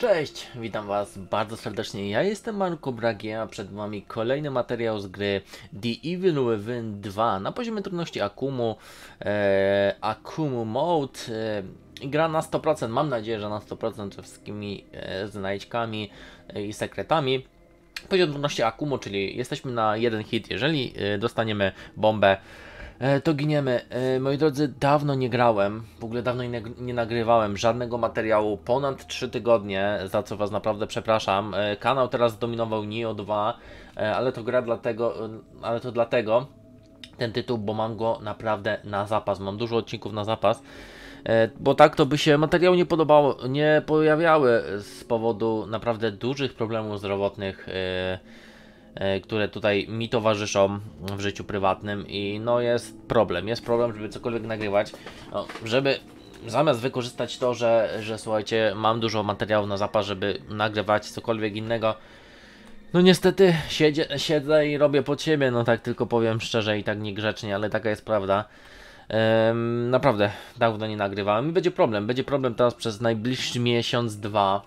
Cześć, witam was bardzo serdecznie. Ja jestem Marco Bragie, a przed wami kolejny materiał z gry The Evil Within 2 na poziomie trudności Akumu, e, Akumu Mode. E, gra na 100%, mam nadzieję, że na 100% ze wszystkimi e, znajdźkami e, i sekretami. Poziom trudności Akumu, czyli jesteśmy na jeden hit. Jeżeli e, dostaniemy bombę, to giniemy. E, moi drodzy, dawno nie grałem, w ogóle dawno nie, nie nagrywałem żadnego materiału, ponad 3 tygodnie, za co Was naprawdę przepraszam. E, kanał teraz zdominował Nio 2, ale to gra dlatego, ale to dlatego ten tytuł, bo mam go naprawdę na zapas, mam dużo odcinków na zapas. Bo tak to by się materiał nie podobało, nie pojawiały z powodu naprawdę dużych problemów zdrowotnych. E, które tutaj mi towarzyszą w życiu prywatnym i no jest problem, jest problem, żeby cokolwiek nagrywać, no, żeby zamiast wykorzystać to, że, że słuchajcie, mam dużo materiału na zapas, żeby nagrywać cokolwiek innego, no niestety siedzie, siedzę i robię pod siebie, no tak tylko powiem szczerze i tak niegrzecznie, ale taka jest prawda. Ehm, naprawdę, dawno nie nagrywałem i będzie problem, będzie problem teraz przez najbliższy miesiąc, dwa,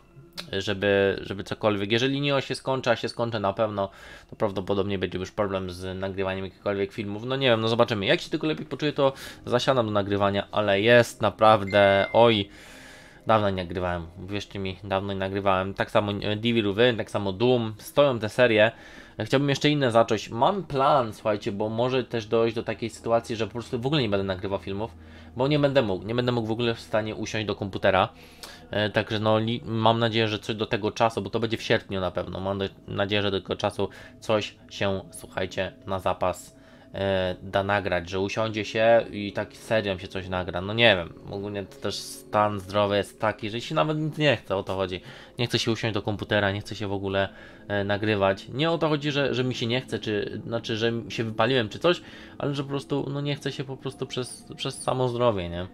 żeby, żeby cokolwiek. Jeżeli nie się skończy, a się skończy na pewno, to prawdopodobnie będzie już problem z nagrywaniem jakichkolwiek filmów. No nie wiem, no zobaczymy. Jak się tylko lepiej poczuję, to zasiadam do nagrywania, ale jest naprawdę, oj, dawno nie nagrywałem. Wierzcie mi, dawno nie nagrywałem. Tak samo Devil Within, tak samo Doom, stoją te serie. Chciałbym jeszcze inne zacząć. Mam plan, słuchajcie, bo może też dojść do takiej sytuacji, że po prostu w ogóle nie będę nagrywał filmów, bo nie będę mógł, nie będę mógł w ogóle w stanie usiąść do komputera. E, także no, mam nadzieję, że coś do tego czasu, bo to będzie w sierpniu na pewno. Mam nadzieję, że do tego czasu coś się, słuchajcie, na zapas e, da nagrać, że usiądzie się i tak serią się coś nagra. No nie wiem, ogólnie to też stan zdrowia jest taki, że się nawet nic nie chce, o to chodzi. Nie chce się usiąść do komputera, nie chce się w ogóle e, nagrywać. Nie o to chodzi, że, że mi się nie chce, czy znaczy, że się wypaliłem, czy coś, ale że po prostu no nie chce się po prostu przez, przez samo zdrowie, nie?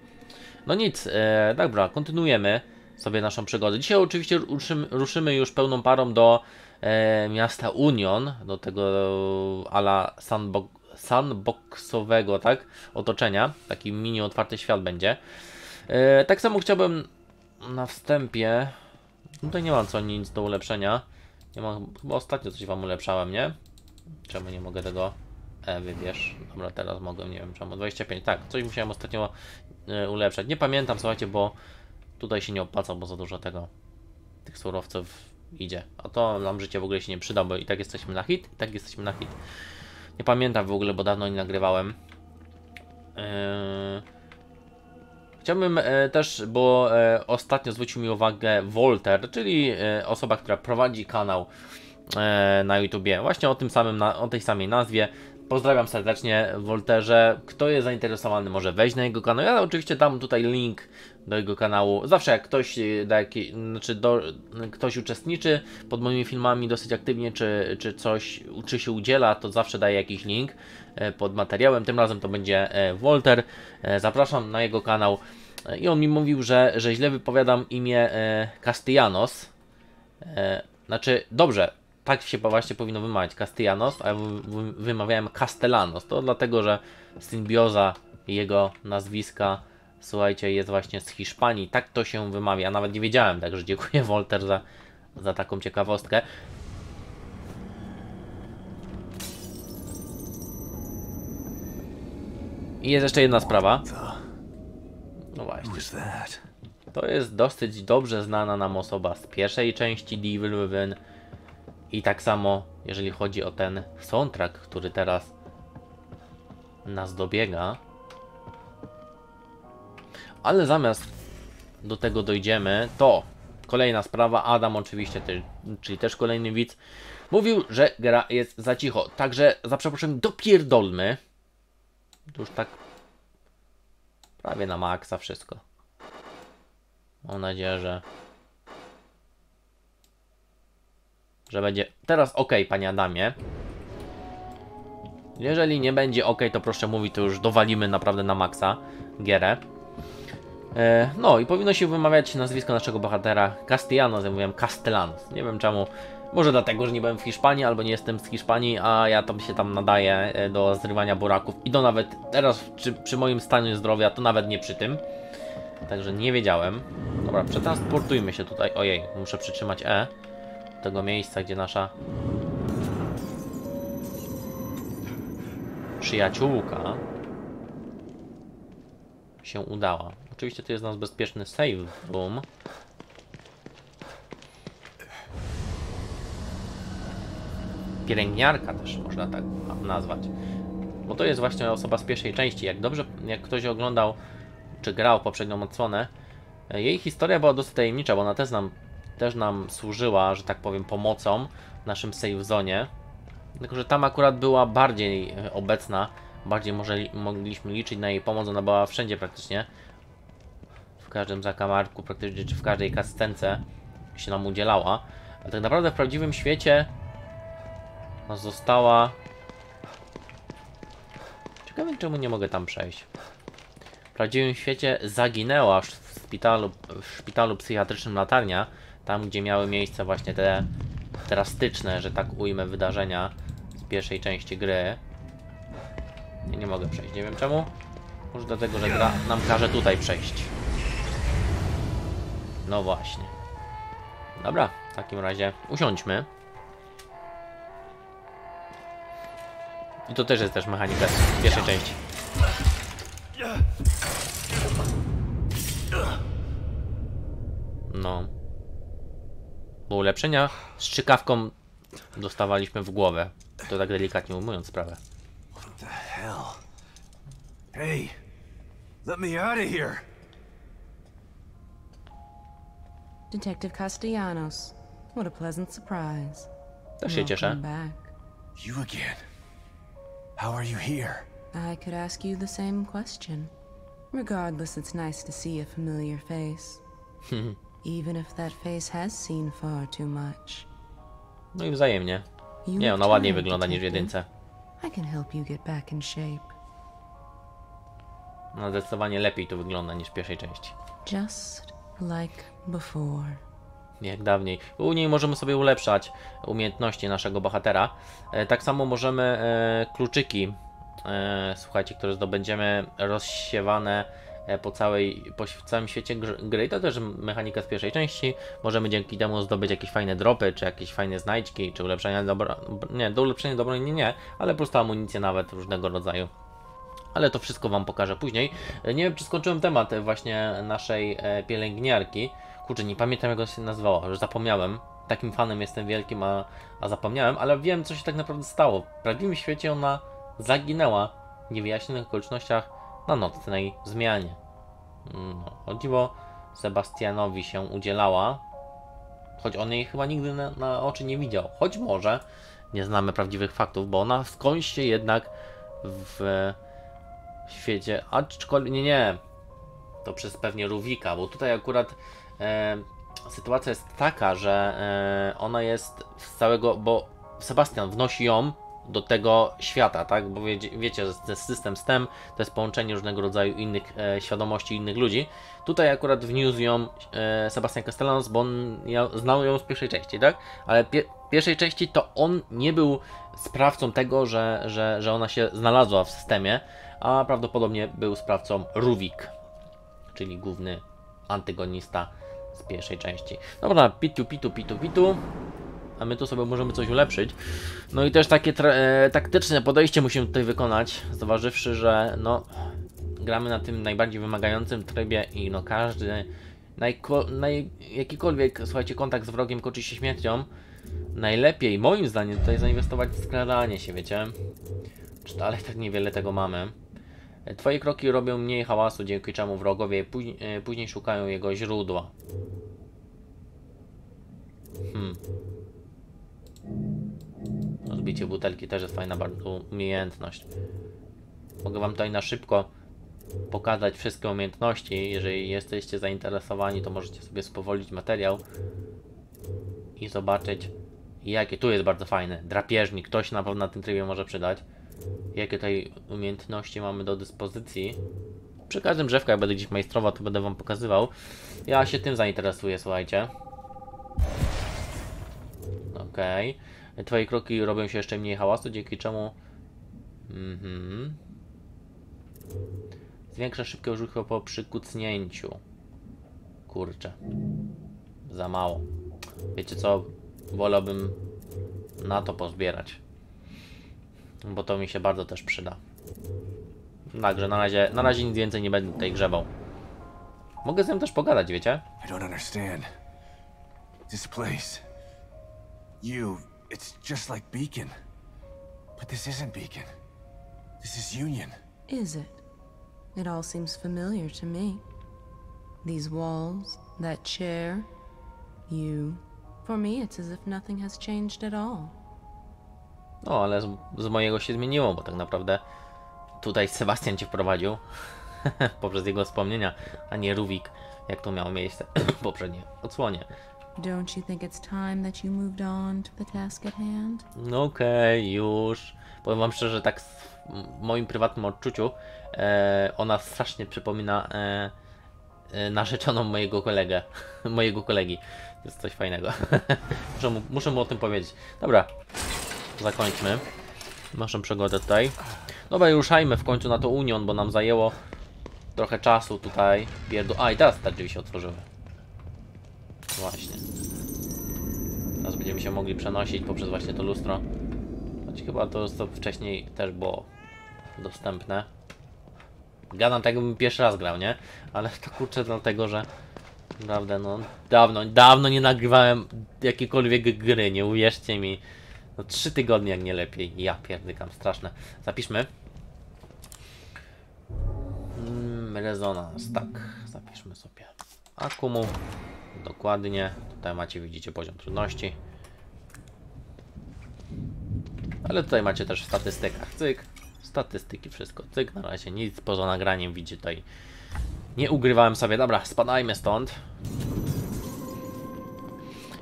No nic, e, dobra, kontynuujemy sobie naszą przygodę. Dzisiaj oczywiście ruszymy, ruszymy już pełną parą do e, miasta Union, do tego ala sandbox, sandboxowego, tak, otoczenia. Taki mini otwarty świat będzie. E, tak samo chciałbym na wstępie, tutaj nie mam co nic do ulepszenia. Nie mam, chyba ostatnio coś wam ulepszałem, nie? Czemu nie mogę tego E, wybierz. Dobra, teraz mogę, nie wiem czemu. 25, tak, coś musiałem ostatnio e, ulepszać. Nie pamiętam, słuchajcie, bo Tutaj się nie opłaca, bo za dużo tego tych surowców idzie. A to nam życie w ogóle się nie przyda, bo i tak jesteśmy na hit, i tak jesteśmy na hit. Nie pamiętam w ogóle, bo dawno nie nagrywałem. Yy... Chciałbym e, też, bo e, ostatnio zwrócił mi uwagę Volter, czyli e, osoba, która prowadzi kanał na YouTubie, właśnie o tym samym, o tej samej nazwie. Pozdrawiam serdecznie Wolterze. Kto jest zainteresowany, może wejść na jego kanał. Ja oczywiście dam tutaj link do jego kanału. Zawsze jak ktoś e, da znaczy do, ktoś uczestniczy pod moimi filmami dosyć aktywnie, czy, czy coś, czy się udziela, to zawsze daję jakiś link e, pod materiałem. Tym razem to będzie e, Wolter. Zapraszam na jego kanał. I on mi mówił, że, że źle wypowiadam imię Castellanos. Znaczy, dobrze, tak się właśnie powinno wymawiać Castellanos, a wymawiałem Castellanos. To dlatego, że symbioza jego nazwiska, słuchajcie, jest właśnie z Hiszpanii. Tak to się wymawia. Nawet nie wiedziałem, także dziękuję Wolter za, za taką ciekawostkę. I jest jeszcze jedna sprawa. No właśnie. To jest dosyć dobrze znana nam osoba z pierwszej części Devil Within i tak samo, jeżeli chodzi o ten soundtrack, który teraz nas dobiega. Ale zamiast do tego dojdziemy, to kolejna sprawa. Adam, oczywiście, czyli też kolejny widz, mówił, że gra jest za cicho. Także za przeproszeniem dopierdolmy. Już tak prawie na maksa wszystko. Mam nadzieję, że że będzie teraz ok, panie Adamie. Jeżeli nie będzie ok, to proszę mówić, to już dowalimy naprawdę na maksa gierę. E, no i powinno się wymawiać nazwisko naszego bohatera Castellanos, ja Castellanos. Nie wiem czemu, może dlatego, że nie byłem w Hiszpanii, albo nie jestem z Hiszpanii, a ja tam się tam nadaję e, do zrywania buraków i to nawet teraz przy, przy moim stanie zdrowia, to nawet nie przy tym. Także nie wiedziałem. Dobra, przetransportujmy się tutaj. Ojej, muszę przytrzymać E. Tego miejsca, gdzie nasza przyjaciółka się udała. Oczywiście to jest nasz bezpieczny save room. Pielęgniarka też można tak nazwać. Bo to jest właśnie osoba z pierwszej części. Jak dobrze, jak ktoś oglądał czy grał poprzednią odsłonę, jej historia była dosyć tajemnicza, bo ona też nam, też nam służyła, że tak powiem, pomocą w naszym save zone. Tylko, że tam akurat była bardziej e, obecna, bardziej może, mogliśmy liczyć na jej pomoc, ona była wszędzie praktycznie. W każdym zakamarku, praktycznie, czy w każdej kascence się nam udzielała. A tak naprawdę w prawdziwym świecie no, została... Ciekawe czemu nie mogę tam przejść. W prawdziwym świecie zaginęła w szpitalu, w szpitalu psychiatrycznym latarnia, tam gdzie miały miejsce właśnie te drastyczne, że tak ujmę, wydarzenia z pierwszej części gry. Nie, nie mogę przejść, nie wiem czemu. Może dlatego, że gra nam każe tutaj przejść. No właśnie. Dobra, w takim razie usiądźmy. I to też jest też mechanika z pierwszej części. No. Bo ulepszenia z czykawką dostawaliśmy w głowę. To tak delikatnie ujmując sprawę. What the hell? Hey, let me out of here. Detective Castellanos. What a pleasant surprise. Też się cieszę. Back. You again. How are you here? I could ask you the same question. Regardless, it's nice to see a familiar face. Even if that face has seen far too much. No i wzajemnie. Nie, ona ładniej wygląda niż w jedynce. I can help you get back in shape. No zdecydowanie lepiej to wygląda niż w pierwszej części. Just like before. Jak dawniej. U niej możemy sobie ulepszać umiejętności naszego bohatera. E, tak samo możemy e, kluczyki, e, słuchajcie, które zdobędziemy rozsiewane po, całej, po całym świecie gr- gry. To też mechanika z pierwszej części. Możemy dzięki temu zdobyć jakieś fajne dropy, czy jakieś fajne znajdźki, czy ulepszenia dobra... Nie, do ulepszenia do broni nie, ale po prostu amunicję nawet różnego rodzaju. Ale to wszystko Wam pokażę później. E, Nie wiem, czy skończyłem temat e, właśnie naszej e, pielęgniarki. Kurczę, nie pamiętam jak ona się nazywała, już zapomniałem. Takim fanem jestem wielkim, a, a zapomniałem, ale wiem, co się tak naprawdę stało. W prawdziwym świecie ona zaginęła w niewyjaśnionych okolicznościach na nocnej zmianie. No, chodziło, Sebastianowi się udzielała, choć on jej chyba nigdy na, na oczy nie widział. Choć może nie znamy prawdziwych faktów, bo ona skądś się jednak w świecie, aczkolwiek nie, nie, to przez pewnie Ruwika, bo tutaj akurat e, sytuacja jest taka, że e, ona jest z całego, bo Sebastian wnosi ją do tego świata, tak? Bo wiecie, wiecie że system STEM to jest połączenie różnego rodzaju innych e, świadomości innych ludzi. Tutaj akurat wniósł ją e, Sebastian Castellanos, bo on ja, znał ją z pierwszej części, tak? Ale pie, pierwszej części to on nie był sprawcą tego, że, że, że ona się znalazła w systemie, a prawdopodobnie był sprawcą Ruwik, czyli główny antygonista z pierwszej części. Dobra, pitu, pitu, pitu, pitu. A my tu sobie możemy coś ulepszyć. No i też takie e, taktyczne podejście musimy tutaj wykonać, zważywszy, że no gramy na tym najbardziej wymagającym trybie i no każdy naj, jakikolwiek, słuchajcie, kontakt z wrogiem kończy się śmiercią. Najlepiej, moim zdaniem, tutaj zainwestować w skradanie się, wiecie? Czy dalej tak niewiele tego mamy? E, Twoje kroki robią mniej hałasu, dzięki czemu wrogowie później, później szukają jego źródła. Hmm. Odbicie butelki też jest fajna bardzo umiejętność. Mogę Wam tutaj na szybko pokazać wszystkie umiejętności. Jeżeli jesteście zainteresowani, to możecie sobie spowolić materiał i zobaczyć, jakie tu jest bardzo fajne. Drapieżnik, ktoś na pewno na tym trybie może przydać. Jakie tutaj umiejętności mamy do dyspozycji. Przy każdym drzewku, jak będę gdzieś majstrował, to będę Wam pokazywał. Ja się tym zainteresuję, słuchajcie. Okej. Twoje kroki robią się jeszcze mniej hałasu, dzięki czemu... Mhm. Zwiększa szybkie ruchy po przykucnięciu. Kurczę. Za mało. Wiecie co? Wolałbym na to pozbierać. Bo to mi się bardzo też przyda. Także na razie, na razie nic więcej nie będę tutaj grzebał. Mogę z nim też pogadać, wiecie? I don't understand. This place. You. It's just like Beacon. But this isn't Beacon. This is Union. Is it? It all seems familiar to me. These walls, that chair, you. For me, it's as if nothing has changed at all. No, ale z, z mojego się zmieniło, bo tak naprawdę tutaj Sebastian cię wprowadził poprzez jego wspomnienia, a nie Ruwik, jak to miało miejsce w poprzedniej odsłonie. Don't you think it's time that you moved on to the task at hand? No okej, już. Powiem wam szczerze, tak w moim prywatnym odczuciu e, ona strasznie przypomina e, e, narzeczoną mojego kolegę, mojego kolegi. To jest coś fajnego. muszę, mu, muszę mu o tym powiedzieć. Dobra, zakończmy naszą przygodę tutaj. Dobra, ruszajmy w końcu na to Union, bo nam zajęło trochę czasu tutaj. Pierdu... A, i teraz te drzwi się otworzyły. Właśnie. Teraz będziemy się mogli przenosić poprzez właśnie to lustro. Choć chyba to, to wcześniej też było dostępne. Gadam tak jakbym pierwszy raz grał, nie? Ale to kurczę dlatego, że naprawdę no dawno, dawno nie nagrywałem jakiejkolwiek gry, nie uwierzcie mi. No trzy tygodnie jak nie lepiej. Ja pierdykam, straszne. Zapiszmy. Mm, rezonans, tak. Zapiszmy sobie. Akumu. Dokładnie. Tutaj macie, widzicie poziom trudności. Ale tutaj macie też w statystykach. Cyk. Statystyki, wszystko. Cyk. Na razie nic poza nagraniem widzicie tutaj. Nie ugrywałem sobie. Dobra, spadajmy stąd.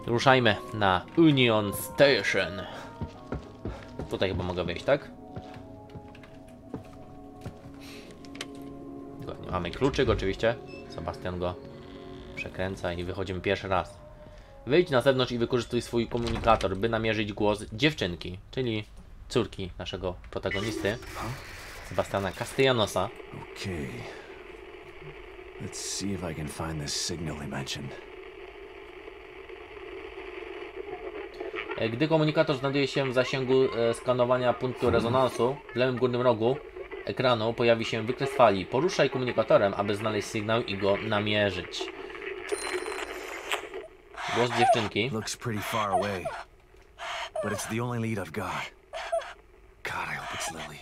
Ruszajmy na Union Station. Tutaj chyba mogę wejść, tak? Mamy kluczyk oczywiście. Sebastian go przekręca i wychodzimy pierwszy raz. Wyjdź na zewnątrz i wykorzystuj swój komunikator, by namierzyć głos dziewczynki, czyli córki naszego protagonisty, Sebastiana Castellanosa. Okay. Let's see if I can find this signal he mentioned. Gdy komunikator znajduje się w zasięgu e, skanowania punktu rezonansu, w lewym górnym rogu ekranu pojawi się wykres fali. Poruszaj komunikatorem, aby znaleźć sygnał i go namierzyć. Głos dziewczynki. Looks pretty far away. But it's the only lead I've got. God, I hope it's Lily.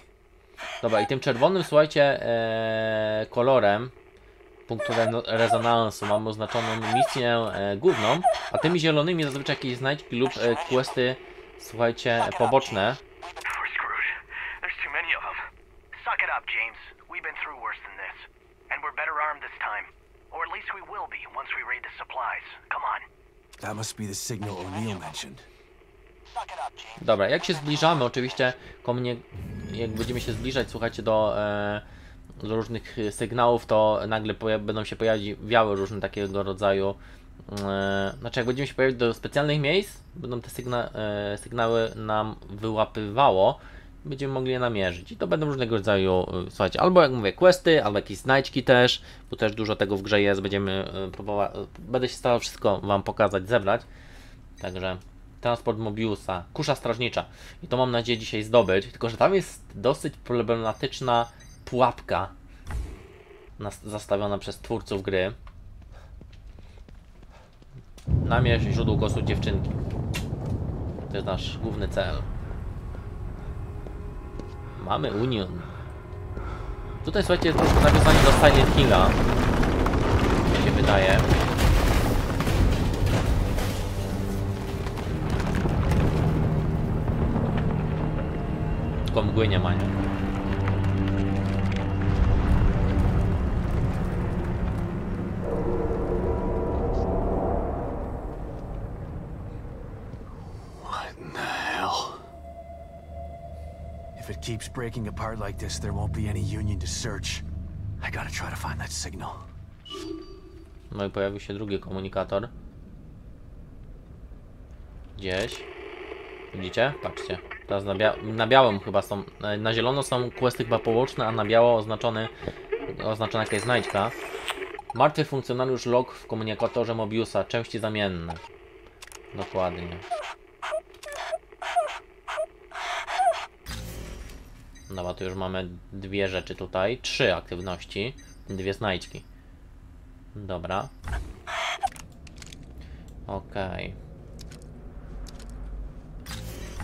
Dobra, i tym czerwonym, słuchajcie, e, kolorem punktu re rezonansu mamy oznaczoną misję e, główną, a tymi zielonymi zazwyczaj jakieś znajdźki lub e, questy, słuchajcie, poboczne. And we're better armed this time. Or at least we will be once we raid the supplies. Come on. Dobra, jak się zbliżamy, oczywiście, komunie, jak będziemy się zbliżać, słuchajcie, do, e, do różnych sygnałów, to nagle będą się pojawiały różne takiego rodzaju, e, znaczy jak będziemy się pojawiać do specjalnych miejsc, będą te sygna- e, sygnały nam wyłapywało, będziemy mogli je namierzyć. I to będą różnego rodzaju, e, słuchajcie, albo jak mówię, questy, albo jakieś znajdźki też, bo też dużo tego w grze jest, będziemy e, próbować, będę się starał wszystko Wam pokazać, zebrać. Także transport Mobiusa, kusza strażnicza. I to mam nadzieję dzisiaj zdobyć. Tylko, że tam jest dosyć problematyczna pułapka zastawiona przez twórców gry. Namierz źródło głosu dziewczynki. To jest nasz główny cel. Mamy Union. Tutaj słuchajcie, jest nawiązanie do Silent Hilla. Mi się wydaje. Tylko mgły nie ma, nie? If it keeps breaking apart like this, there won't be any Union to search. I gotta try to find that signal. No i pojawił się drugi komunikator. Gdzieś. Widzicie? Patrzcie. Teraz na, bia na białym chyba są. Na, zielono są questy chyba poboczne, a na biało oznaczony, oznaczona jakaś znajdźka. Martwy funkcjonariusz log w komunikatorze Mobiusa, części zamienne. Dokładnie. Dobra, tu już mamy dwie rzeczy tutaj. Trzy aktywności. Dwie znajdźki. Dobra. Okej.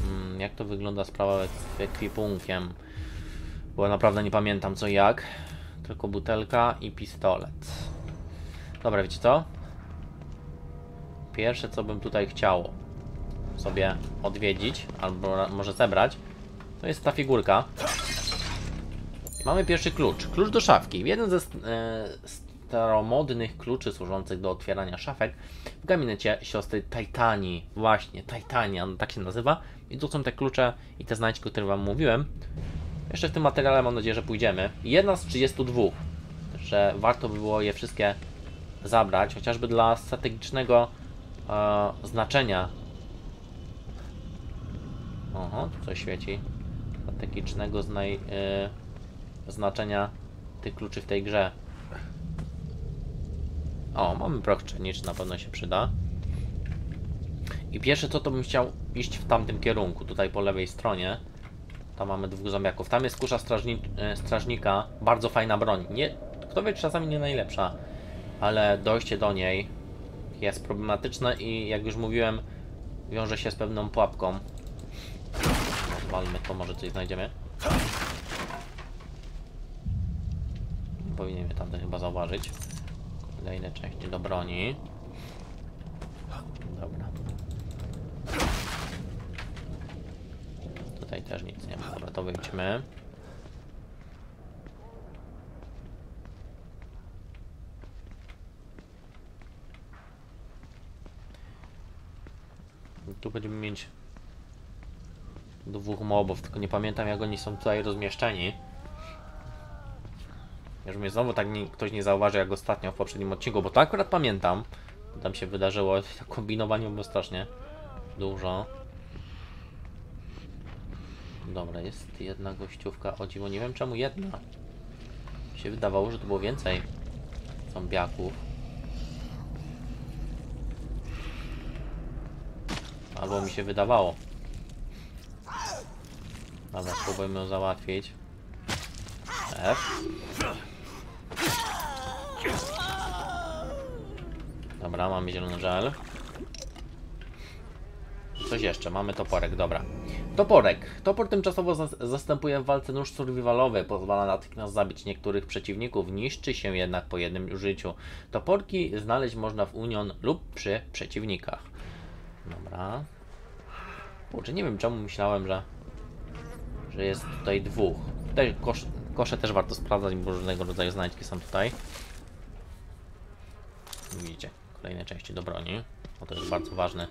Mm, jak to wygląda sprawa z ekwipunkiem? Bo naprawdę nie pamiętam co jak. Tylko butelka i pistolet. Dobra, wiecie co? Pierwsze co bym tutaj chciał sobie odwiedzić, albo może zebrać, to jest ta figurka. Mamy pierwszy klucz. Klucz do szafki. Jeden ze e, staromodnych kluczy służących do otwierania szafek w gabinecie siostry Titanii. Właśnie, Titania, no tak się nazywa. I tu są te klucze i te znajdźki, o których Wam mówiłem. Jeszcze w tym materiale mam nadzieję, że pójdziemy. Jedna z 32, że warto by było je wszystkie zabrać, chociażby dla strategicznego e, znaczenia. Oho, coś świeci. Strategicznego znaj, e, znaczenia tych kluczy w tej grze. O, mamy proch czerniczy, na pewno się przyda. I pierwsze co to bym chciał iść w tamtym kierunku, tutaj po lewej stronie. Tam mamy dwóch zombiaków. Tam jest kusza strażni e, strażnika. Bardzo fajna broń. Nie, kto wie, czasami nie najlepsza, ale dojście do niej jest problematyczne i jak już mówiłem, wiąże się z pewną pułapką. Rozwalmy to, może coś znajdziemy. Powinien mnie tamten chyba zauważyć. Kolejne części do broni. Dobra. Tutaj też nic nie ma. Dobra, to wyjdźmy. Tu będziemy mieć dwóch mobów, tylko nie pamiętam jak oni są tutaj rozmieszczeni. Już mnie znowu tak nie, ktoś nie zauważy jak ostatnio w poprzednim odcinku, bo to akurat pamiętam. Tam się wydarzyło, kombinowanie było strasznie dużo. Dobra, jest jedna gościówka. O dziwo, nie wiem czemu jedna. Mi się wydawało, że to było więcej zombiaków. Albo mi się wydawało. Dobra, spróbujmy ją załatwić. F. Dobra, mamy zielony żel. Coś jeszcze, mamy toporek, dobra. Toporek. Topór tymczasowo zas- zastępuje w walce nóż survivalowy, pozwala natychmiast zabić niektórych przeciwników, niszczy się jednak po jednym użyciu. Toporki znaleźć można w Union lub przy przeciwnikach. Dobra. Kurczę, nie wiem czemu myślałem, że, że jest tutaj dwóch. Tutaj kosz, kosze też warto sprawdzać, bo różnego rodzaju znajdźki są tutaj. Widzicie, kolejne części do broni. Bo to jest bardzo ważny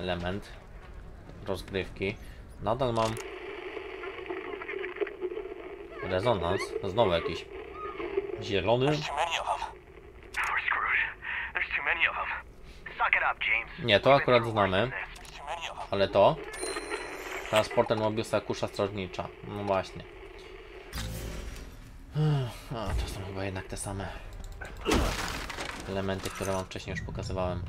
element rozgrywki. Nadal mam rezonans. Znowu jakiś zielony. Nie, to akurat znamy. Ale to? Transporter Mobiusa, kusza strażnicza. No właśnie. A, to są chyba jednak te same elementy, które wam wcześniej już pokazywałem.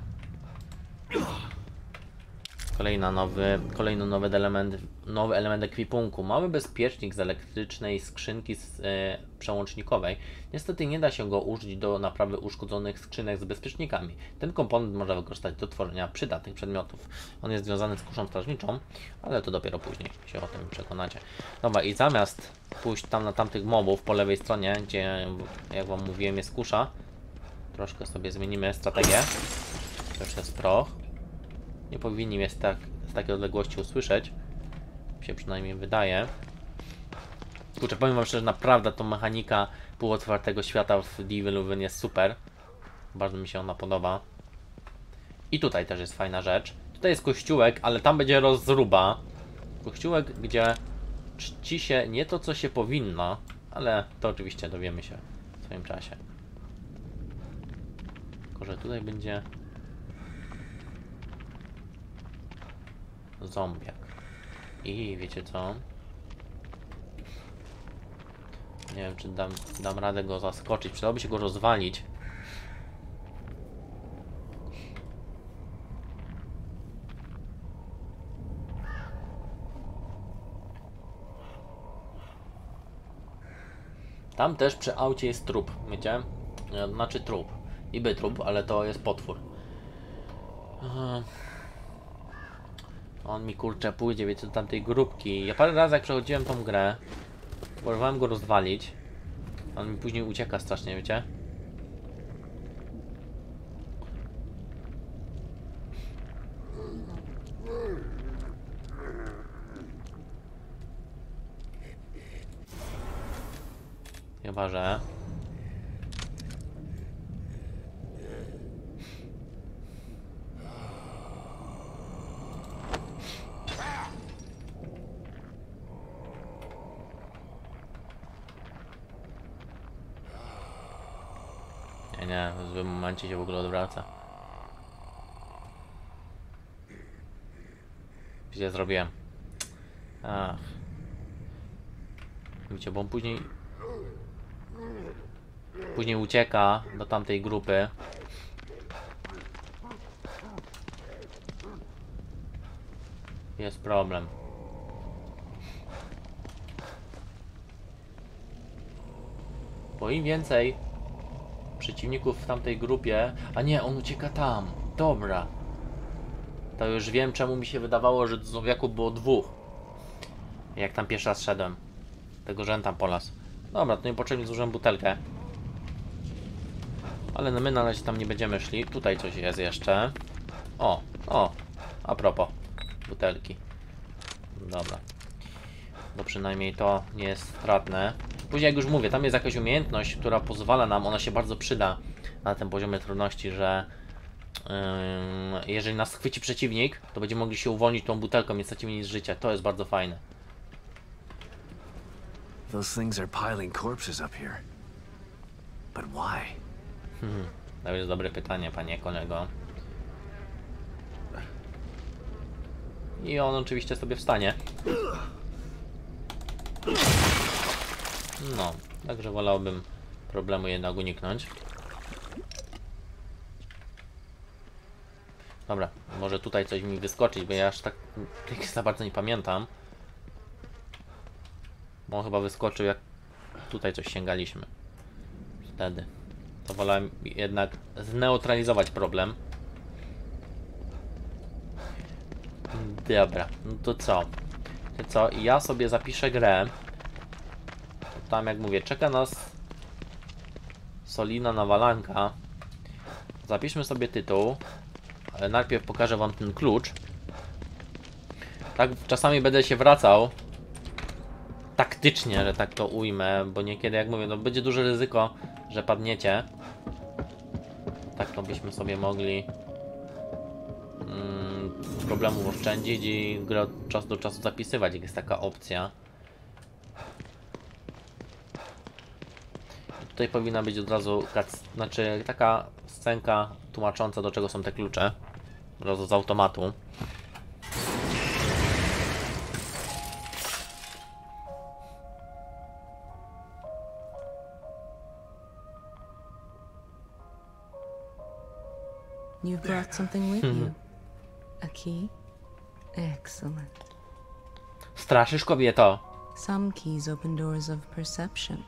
Kolejna nowy, kolejny nowy element, nowy element ekwipunku. Mały bezpiecznik z elektrycznej skrzynki z, e, przełącznikowej. Niestety nie da się go użyć do naprawy uszkodzonych skrzynek z bezpiecznikami. Ten komponent można wykorzystać do tworzenia przydatnych przedmiotów. On jest związany z kuszą strażniczą, ale to dopiero później się o tym przekonacie. Dobra, i zamiast pójść tam na tamtych mobów po lewej stronie, gdzie jak wam mówiłem jest kusza, troszkę sobie zmienimy strategię. To jest proch. Nie powinni mnie z, tak, z takiej odległości usłyszeć. Mi się przynajmniej wydaje. Kurczę, powiem wam szczerze, naprawdę to mechanika półotwartego świata w Within jest super. Bardzo mi się ona podoba. I tutaj też jest fajna rzecz. Tutaj jest kościółek, ale tam będzie rozruba. Kościółek, gdzie czci się nie to, co się powinno, ale to oczywiście dowiemy się w swoim czasie. Tylko, że tutaj będzie zombiak. I wiecie co? Nie wiem, czy dam, dam radę go zaskoczyć. Przydałoby się go rozwalić. Tam też przy aucie jest trup, wiecie? E, Znaczy trup. Niby trup, ale to jest potwór. Aha. On mi kurczę pójdzie, wiecie, do tamtej grupki. Ja parę razy jak przechodziłem tą grę, próbowałem go rozwalić. On mi później ucieka strasznie, wiecie? Chyba, że... Nie, nie, momencie się w ogóle odwraca. Źle zrobiłem. Ach. Widzicie, bo on później... Później ucieka do tamtej grupy. Jest problem. Bo im więcej przeciwników w tamtej grupie. A nie, on ucieka tam. Dobra. To już wiem, czemu mi się wydawało, że zombiaku było dwóch. Jak tam pierwszy raz szedłem. Tego rzętam po las. Dobra, to niepotrzebnie zużyłem butelkę. Ale my na razie tam nie będziemy szli. Tutaj coś jest jeszcze. O, o. A propos. Butelki. Dobra. Bo przynajmniej to nie jest stratne. Później jak już mówię, tam jest jakaś umiejętność, która pozwala nam, ona się bardzo przyda na tym poziomie trudności, że ym, jeżeli nas chwyci przeciwnik, to będziemy mogli się uwolnić tą butelką, nie stracimy nic życia. To jest bardzo fajne. Those things are piling corpses up here. But why? To jest dobre pytanie, panie kolego. I on oczywiście sobie wstanie. No, także wolałbym problemu jednak uniknąć. Dobra, może tutaj coś mi wyskoczyć, bo ja aż tak za bardzo nie pamiętam. Bo on chyba wyskoczył jak tutaj coś sięgaliśmy. Wtedy. To wolałem jednak zneutralizować problem. Dobra, no to co? To co? Ja sobie zapiszę grę. Tam jak mówię, czeka nas solidna nawalanka. Zapiszmy sobie tytuł, ale najpierw pokażę wam ten klucz. Tak, czasami będę się wracał taktycznie, że tak to ujmę, bo niekiedy, jak mówię, no będzie duże ryzyko, że padniecie. Tak to byśmy sobie mogli mm, problemów oszczędzić i grę od czasu do czasu zapisywać, jak jest taka opcja. Tutaj powinna być od razu, kac- znaczy taka scenka tłumacząca do czego są te klucze. Od razu z automatu. You've brought something with you. A key? Excellent. Straszysz kobieto! Some keys open doors of perception,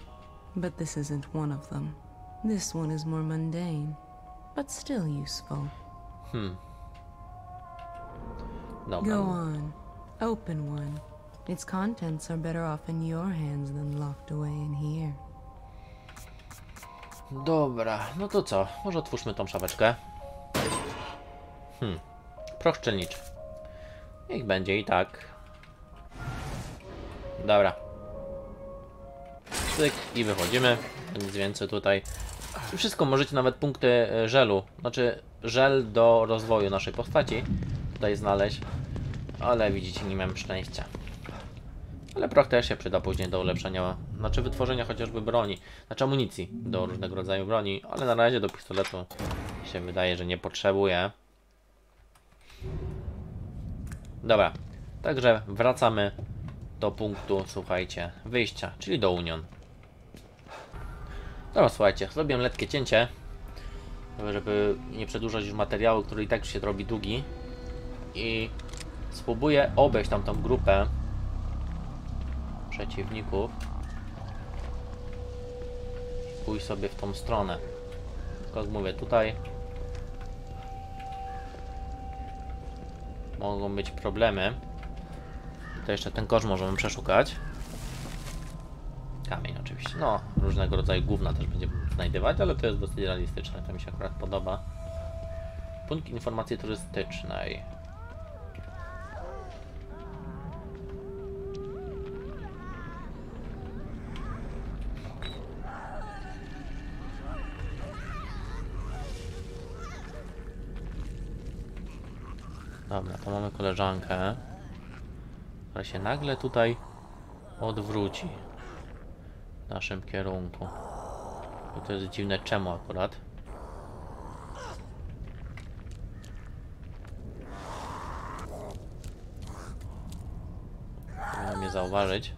but this isn't one of them. This one is more mundane, but still useful. Dobra. Go on. Open one. Its contents are better off in your hands than locked away in here. Dobra, no to co? Może otwórzmy tą szafeczkę. Hmm. Proch. Niech będzie i tak. Dobra. Cyk i wychodzimy. Nic więcej tutaj. Wszystko możecie nawet punkty e, żelu, znaczy żel do rozwoju naszej postaci tutaj znaleźć. Ale widzicie, nie miałem szczęścia. Ale proch też się przyda później do ulepszenia, znaczy wytworzenia chociażby broni, znaczy amunicji do różnego rodzaju broni, ale na razie do pistoletu się wydaje, że nie potrzebuję. Dobra, także wracamy do punktu, słuchajcie, wyjścia, czyli do Union. Dobra, słuchajcie, zrobię letkie cięcie, żeby nie przedłużać już materiału, który i tak już się robi długi. I spróbuję obejść tam tą grupę przeciwników. Pójść sobie w tą stronę. Tylko jak mówię, tutaj mogą być problemy. To jeszcze ten kosz możemy przeszukać. Kamień oczywiście. No, różnego rodzaju gówna też będziemy znajdywać, ale to jest dosyć realistyczne. To mi się akurat podoba. Punkt informacji turystycznej. Dobra, to mamy koleżankę, która się nagle tutaj odwróci w naszym kierunku. I to jest dziwne, czemu akurat. Powinna mnie zauważyć.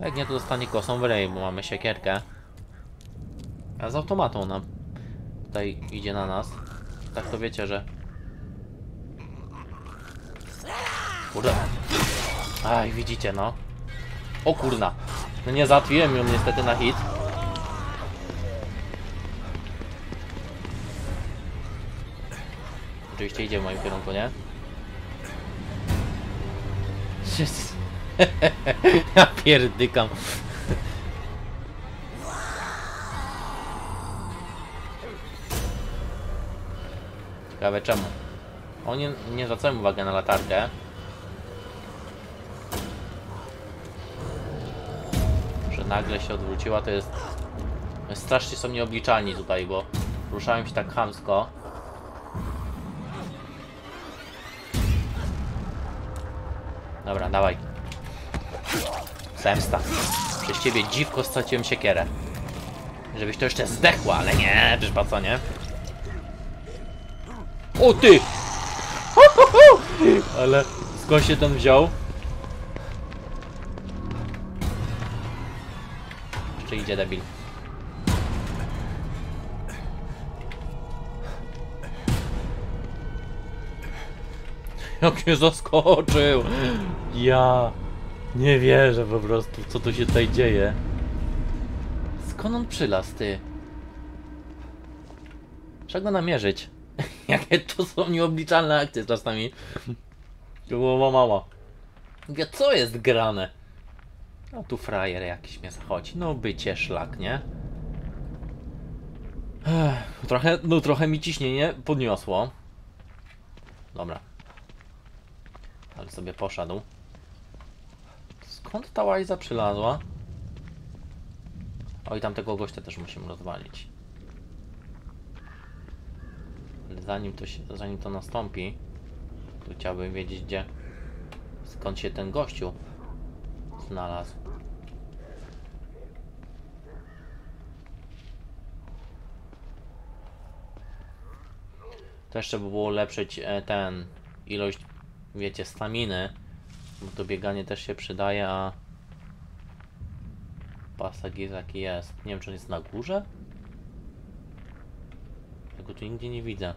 Jak nie, to dostanie kosą w rej, bo mamy siekierkę. A z automatą ona tutaj idzie na nas. Tak to wiecie, że Kurde. Aj, widzicie, no. O kurna. No nie załatwiłem ją niestety na hit. Oczywiście idzie w moim kierunku, nie? Ja pierdykam. Ciekawe czemu. Oni nie zwracają uwagi na latarkę. Nagle się odwróciła, to jest... Strasznie są nieobliczalni tutaj, bo ruszałem się tak chamsko. Dobra, dawaj. Zemsta. Przez ciebie dziwko straciłem siekierę. Żebyś to jeszcze zdechła, ale nie, po co, nie? O ty! Hu, hu, hu! Ale skąd się ten wziął? Idzie debil. Jak mnie zaskoczył! Ja nie wierzę po prostu, co tu się tutaj dzieje. Skąd on przylazł, ty? Trzeba go namierzyć. Jakie to są nieobliczalne akcje czasami. To było mała. Mówię, co jest grane? No tu frajer jakiś mnie zachodzi. No bycie szlak, nie? Ech, trochę, no trochę mi ciśnienie podniosło. Dobra. Ale sobie poszedł. Skąd ta łajza przylazła? Oj, tamtego gościa też musimy rozwalić. Ale zanim to, się, zanim to nastąpi, to chciałbym wiedzieć, gdzie, skąd się ten gościu znalazł. To jeszcze by było ulepszyć e, ten ilość, wiecie, staminy, bo to bieganie też się przydaje, a pasek jest jaki jest. Nie wiem, czy on jest na górze? Ja go tu nigdzie nie widzę.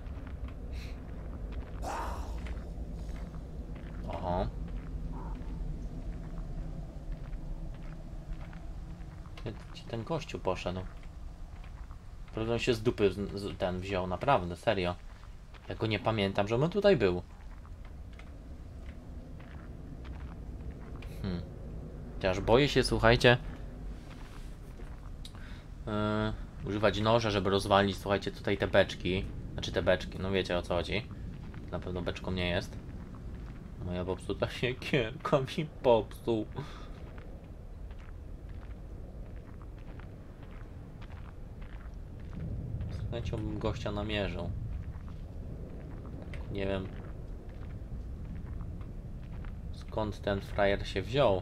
Oho. Gdzie ci ten gościu poszedł? Prawda się z dupy ten wziął, naprawdę, serio. Ja go nie pamiętam, że on tutaj był. Hmm. Chociaż boję się, słuchajcie, yy, używać noża, żeby rozwalić, słuchajcie, tutaj te beczki. Znaczy te beczki, no wiecie o co chodzi. Na pewno beczką nie jest. Moja popsuta siekierka mi popsuł. Chęcią bym gościa namierzył. Nie wiem skąd ten frajer się wziął.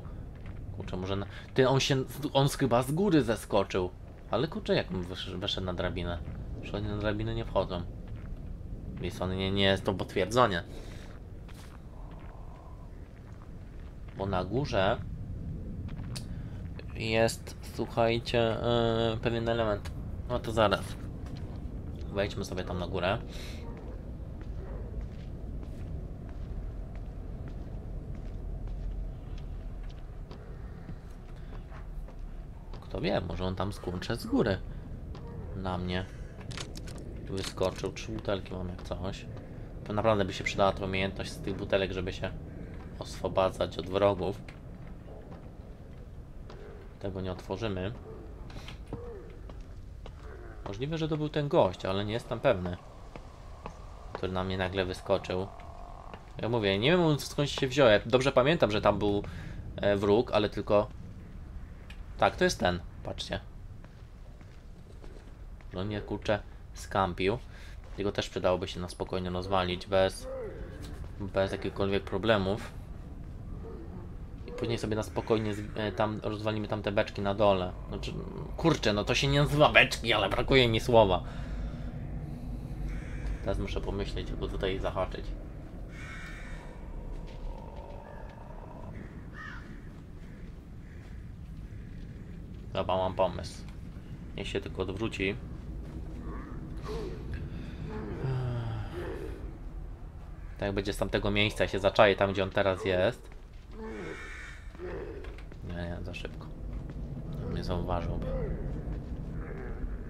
Kurczę, może na... Ty, on się, on chyba z góry zeskoczył. Ale kurczę, jak wyszedł na drabinę? Przecież na drabinę nie wchodzą. Więc on nie, nie jest to potwierdzenie. Bo na górze jest słuchajcie, yy, pewien element. No to zaraz. Wejdźmy sobie tam na górę. Kto wie, może on tam skurcze z góry. Na mnie. Wyskoczył. Trzy butelki mam jak coś. To naprawdę by się przydała ta umiejętność z tych butelek, żeby się oswobadzać od wrogów. Tego nie otworzymy. Możliwe, że to był ten gość, ale nie jestem pewny. Który na mnie nagle wyskoczył. Ja mówię, nie wiem skąd się wziął. Ja dobrze pamiętam, że tam był e, wróg, ale tylko... Tak, to jest ten. Patrzcie. No nie, kurczę, skampił. Jego też przydałoby się na spokojnie rozwalić bez... Bez jakichkolwiek problemów. Później sobie na spokojnie e, tam rozwalimy tam te beczki na dole. Znaczy, kurczę, no to się nie nazywa beczki, ale brakuje mi słowa. Teraz muszę pomyśleć, albo tutaj zahaczyć. Dobra, mam pomysł. Niech się tylko odwróci. Tak będzie z tamtego miejsca, się zaczaje tam, gdzie on teraz jest. Za szybko. Nie zauważyłby.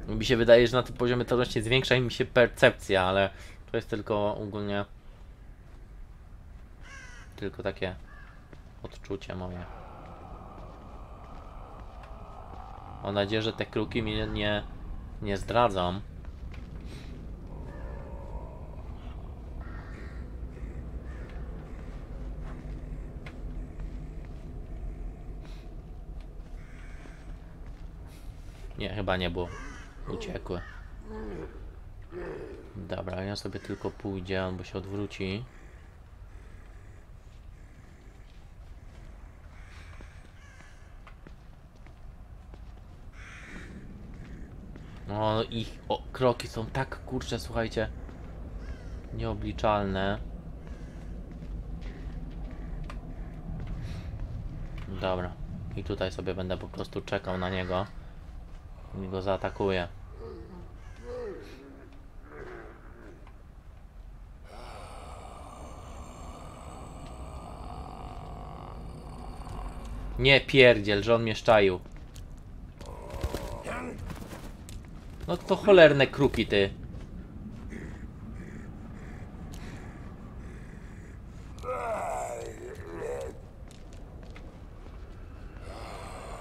Mi się wydaje, że na tym poziomie trudności zwiększa mi się percepcja, ale to jest tylko ogólnie tylko takie odczucie moje. Mam nadzieję, że te kruki mnie nie, nie zdradzą. Nie, chyba nie było. Uciekły. Dobra, ja sobie tylko pójdzie, on bo się odwróci. No ich o, kroki są tak kurcze, słuchajcie. Nieobliczalne. Dobra. I tutaj sobie będę po prostu czekał na niego. I go zaatakuje. Nie pierdziel, że on mnie. No to cholerne kruki ty.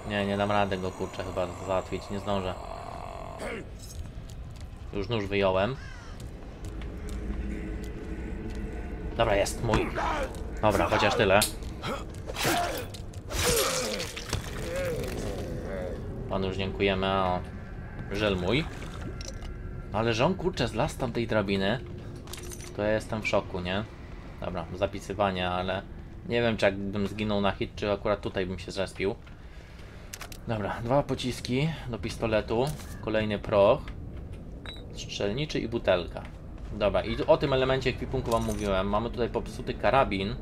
Nie, nie dam rady go kurczę chyba załatwić, nie zdążę. Już nóż wyjąłem. Dobra, jest mój. Dobra, chociaż tyle. Panu już dziękujemy, o. Żel mój. Ale że on kurczę zlazł z tamtej drabiny, to ja jestem w szoku, nie? Dobra, zapisywanie, ale nie wiem czy jakbym zginął na hit, czy akurat tutaj bym się zrespił. Dobra, dwa pociski do pistoletu, kolejny proch, strzelniczy i butelka. Dobra, i o tym elemencie ekwipunku wam mówiłem. Mamy tutaj popsuty karabin.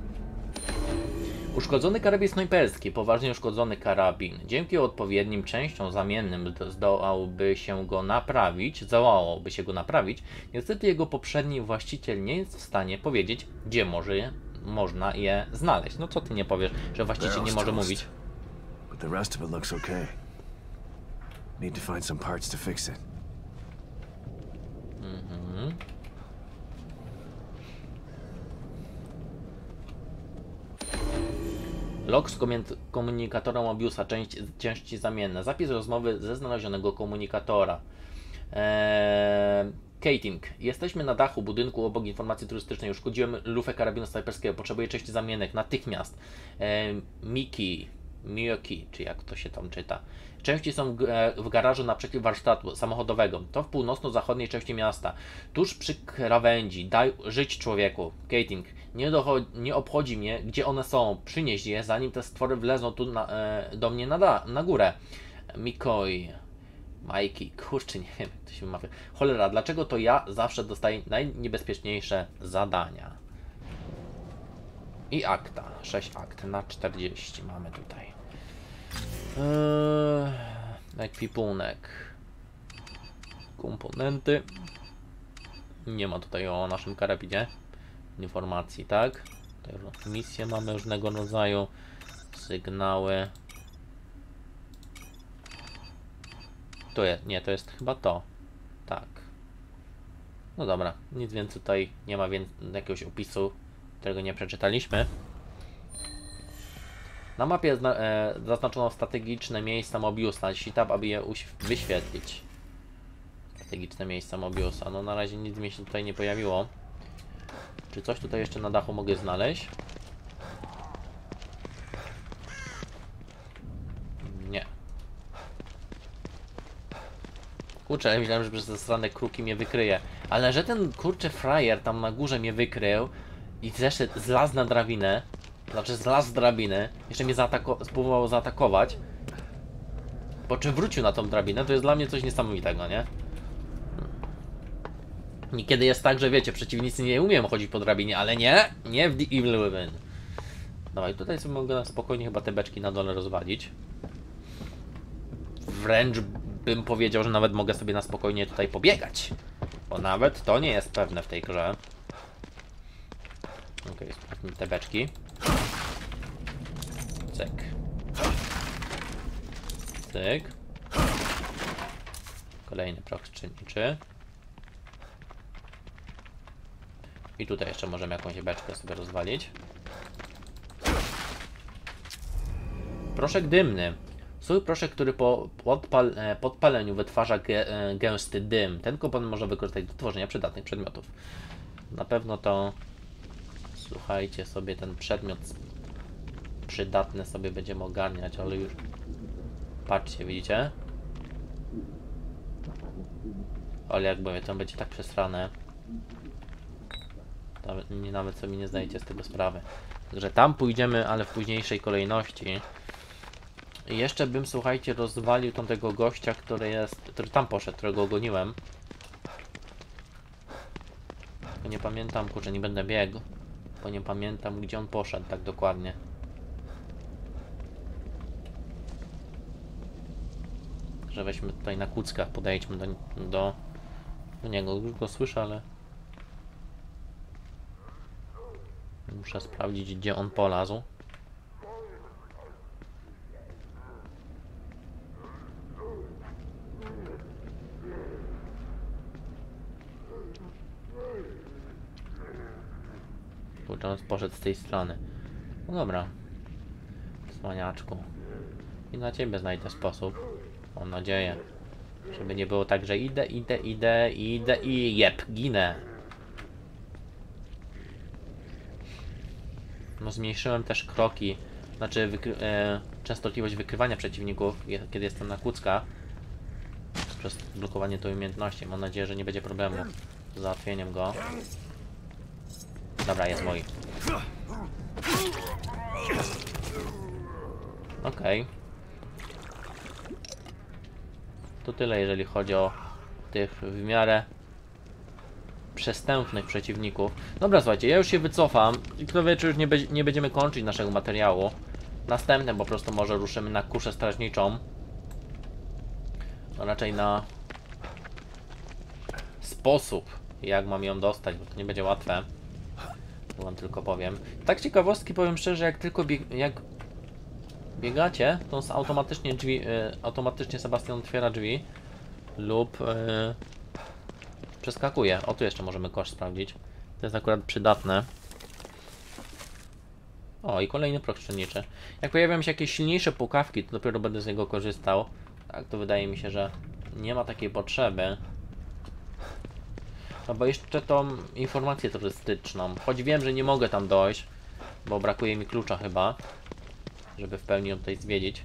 Uszkodzony karabin snajperski, poważnie uszkodzony karabin. Dzięki odpowiednim częściom zamiennym zdołałby się go naprawić, zdołałoby się go naprawić. Niestety jego poprzedni właściciel nie jest w stanie powiedzieć, gdzie może je, można je znaleźć. No co ty nie powiesz, że właściciel nie może mówić? But the rest of it looks okay. Need to find some parts to fix it. Log z komunikatora Mobiusa, część, części zamienne. Zapis rozmowy ze znalezionego komunikatora. Eee, Kating. Jesteśmy na dachu budynku obok informacji turystycznej. Uszkodziłem lufę karabinu snajperskiego. Potrzebuję części zamiennych natychmiast. Eee, Miki. Miyoki, czy jak to się tam czyta. Części są w, e, w garażu naprzeciw warsztatu samochodowego. To w północno-zachodniej części miasta. Tuż przy krawędzi. Daj żyć człowieku. Kating. Nie, nie obchodzi mnie, gdzie one są. Przynieś je, zanim te stwory wlezą tu na, e, do mnie na, na górę. Mikoi. Majki, kurczę, nie wiem jak to się wymawia. Cholera, dlaczego to ja zawsze dostaję najniebezpieczniejsze zadania? I akta. 6 akt na 40 mamy tutaj. Eee, Ekwipunek. Komponenty. Nie ma tutaj o naszym karabinie informacji, tak? Misje mamy różnego rodzaju. Sygnały. To jest, nie, to jest chyba to. Tak. No dobra, nic więcej tutaj nie ma więc jakiegoś opisu, którego nie przeczytaliśmy. Na mapie zna, e, zaznaczono strategiczne miejsca Mobiusa. Naciśnij tab, aby je wyświetlić. Strategiczne miejsca Mobiusa. No na razie nic mi się tutaj nie pojawiło. Czy coś tutaj jeszcze na dachu mogę znaleźć? Nie. Kurczę, myślałem, że przez te strane kruki mnie wykryje. Ale że ten kurczę frajer tam na górze mnie wykrył i zeszedł, zlazł na drabinę, znaczy zlazł z drabiny, jeszcze mnie zaatako- spróbował zaatakować, po czym wrócił na tą drabinę, to jest dla mnie coś niesamowitego, nie? Niekiedy jest tak, że wiecie, przeciwnicy nie umieją chodzić po drabinie, ale nie, nie w The Evil Within. Dawaj, tutaj sobie mogę spokojnie chyba te beczki na dole rozwalić. Wręcz bym powiedział, że nawet mogę sobie na spokojnie tutaj pobiegać. Bo nawet to nie jest pewne w tej grze. Okej, sprawdźmy te beczki. Cyk. Cyk. Kolejny proch czynniczy. I tutaj jeszcze możemy jakąś beczkę sobie rozwalić. Proszek dymny. Suchy proszek, który po podpal, e, podpaleniu wytwarza e, gęsty dym. Ten komponent można wykorzystać do tworzenia przydatnych przedmiotów. Na pewno to, słuchajcie, sobie ten przedmiot przydatny sobie będziemy ogarniać, ale już patrzcie, widzicie? Ale jakby to będzie tak przesrane. Nawet, nie, nawet sobie nie zdajecie z tego sprawy. Także tam pójdziemy, ale w późniejszej kolejności. I jeszcze bym, słuchajcie, rozwalił tamtego gościa, który jest, który tam poszedł, którego goniłem. Nie pamiętam, kurczę, nie będę biegł, bo nie pamiętam, gdzie on poszedł tak dokładnie. Że weźmy tutaj na kuckach, podejdźmy do, do, do niego. Już go słyszę, ale muszę sprawdzić, gdzie on polazł. Kurczę, on poszedł z tej strony. No dobra. Cwaniaczku. I na ciebie znajdę sposób. Mam nadzieję. Żeby nie było tak, że idę, idę, idę, idę i jep, ginę. No zmniejszyłem też kroki, znaczy wykry e, częstotliwość wykrywania przeciwników, je, kiedy jestem na kucka. Przez blokowanie tej umiejętności. Mam nadzieję, że nie będzie problemu z załatwieniem go. Dobra, jest mój. Okej. To tyle, jeżeli chodzi o tych w miarę przestępnych przeciwników. Dobra, słuchajcie, ja już się wycofam i kto wie, czy już nie, be nie będziemy kończyć naszego materiału. Następnym po prostu może ruszymy na kuszę strażniczą. No raczej na sposób, jak mam ją dostać, bo to nie będzie łatwe. To wam tylko powiem. Tak ciekawostki powiem szczerze, jak tylko bieg jak biegacie, to automatycznie drzwi, e, automatycznie Sebastian otwiera drzwi lub e, przeskakuje. O, tu jeszcze możemy kosz sprawdzić. To jest akurat przydatne. O, i kolejny prok czynniczy. Jak pojawią się jakieś silniejsze pukawki, to dopiero będę z niego korzystał. Tak, to wydaje mi się, że nie ma takiej potrzeby. No bo jeszcze tą informację turystyczną. Choć wiem, że nie mogę tam dojść, bo brakuje mi klucza chyba, żeby w pełni ją tutaj zwiedzić.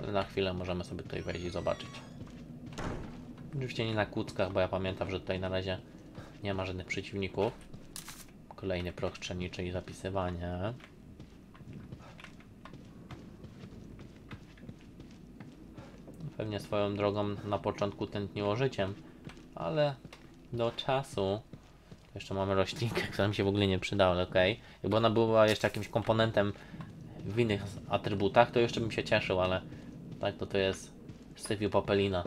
Ale na chwilę możemy sobie tutaj wejść i zobaczyć. Oczywiście nie na kłódzkach, bo ja pamiętam, że tutaj na razie nie ma żadnych przeciwników. Kolejny proch strzelniczy i zapisywanie. Pewnie swoją drogą na początku tętniło życiem, ale do czasu Jeszcze mamy roślinkę, która mi się w ogóle nie przyda, ale okej. Jakby ona była jeszcze jakimś komponentem w innych atrybutach, to jeszcze bym się cieszył, ale tak to to jest syfiu popelina.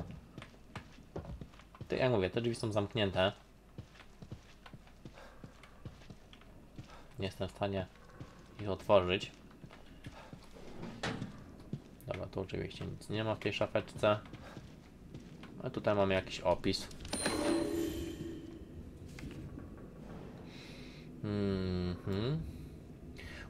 To jak mówię, te drzwi są zamknięte. Nie jestem w stanie ich otworzyć. Dobra, tu oczywiście nic nie ma w tej szafeczce. A tutaj mamy jakiś opis. Mhm.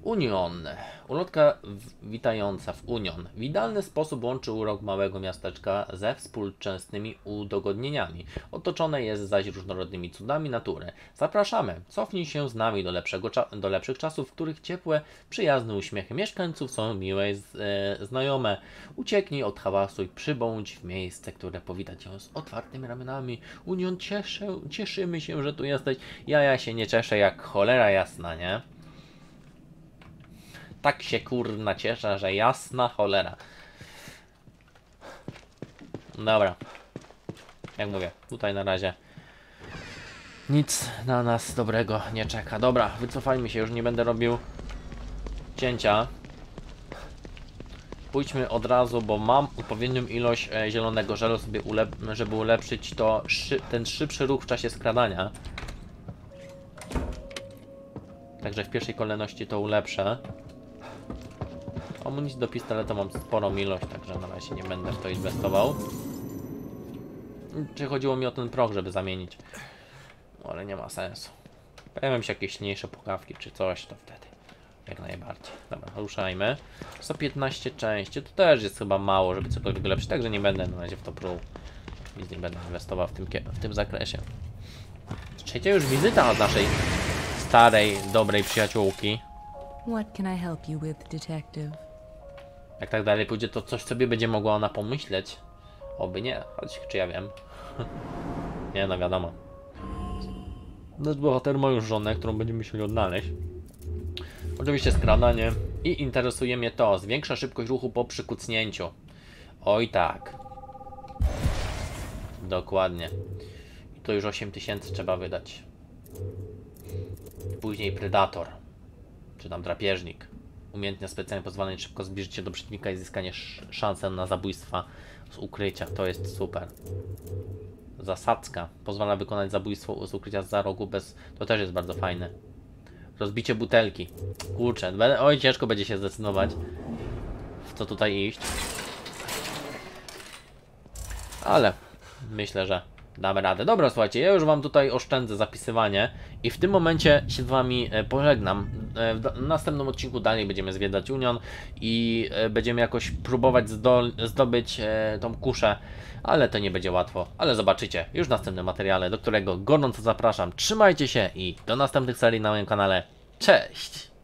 Union. Ulotka witająca w Union. W idealny sposób łączy urok małego miasteczka ze współczesnymi udogodnieniami. Otoczone jest zaś różnorodnymi cudami natury. Zapraszamy. Cofnij się z nami do, lepszego do lepszych czasów, w których ciepłe, przyjazne uśmiechy mieszkańców są miłe i e, znajome. Ucieknij od hałasu i przybądź w miejsce, które powita cię z otwartymi ramionami. Union, cieszę, cieszymy się, że tu jesteś. Ja, ja się nie cieszę jak cholera jasna, nie? Tak się kurna cieszę, że jasna cholera. Dobra. Jak mówię, tutaj na razie nic na nas dobrego nie czeka. Dobra, wycofajmy się, już nie będę robił cięcia. Pójdźmy od razu, bo mam odpowiednią ilość e, zielonego żelu, sobie ulep- żeby ulepszyć to szy- ten szybszy ruch w czasie skradania. Także w pierwszej kolejności to ulepszę. Amunicji do pistoletu mam sporą ilość, także na razie nie będę w to inwestował. Czy chodziło mi o ten proch, żeby zamienić? No, ale nie ma sensu. Pojawią się jakieś mniejsze pukawki czy coś, to wtedy jak najbardziej. Dobra, ruszajmy. 115 części, to też jest chyba mało, żeby cokolwiek lepszyć, także nie będę na razie w to prół. Nic nie będę inwestował w tym, w tym zakresie. Trzecia już wizyta od naszej starej, dobrej przyjaciółki. What can I help you with, Detective? Jak tak dalej pójdzie, to coś sobie będzie mogła ona pomyśleć. Oby nie, choć czy ja wiem. nie, no wiadomo. Nasz bohater ma już żonę, którą będziemy musieli odnaleźć. Oczywiście skradanie. I interesuje mnie to, zwiększa szybkość ruchu po przykucnięciu. Oj tak. Dokładnie. I to już 8000 trzeba wydać. Później Predator. Czy tam drapieżnik. Umiejętnia specjalnie pozwala szybko zbliżyć się do przeciwnika i zyskanie sz- szansę na zabójstwa z ukrycia. To jest super. Zasadzka. Pozwala wykonać zabójstwo z ukrycia za rogu bez... To też jest bardzo fajne. Rozbicie butelki. Kurczę, oj ciężko będzie się zdecydować w co tutaj iść. Ale myślę, że damy radę. Dobra, słuchajcie, ja już Wam tutaj oszczędzę zapisywanie i w tym momencie się z Wami e, pożegnam. E, W następnym odcinku dalej będziemy zwiedzać Union i e, będziemy jakoś próbować zdobyć tą kuszę, ale to nie będzie łatwo. Ale zobaczycie już w następnym materiale, do którego gorąco zapraszam. Trzymajcie się i do następnych serii na moim kanale. Cześć!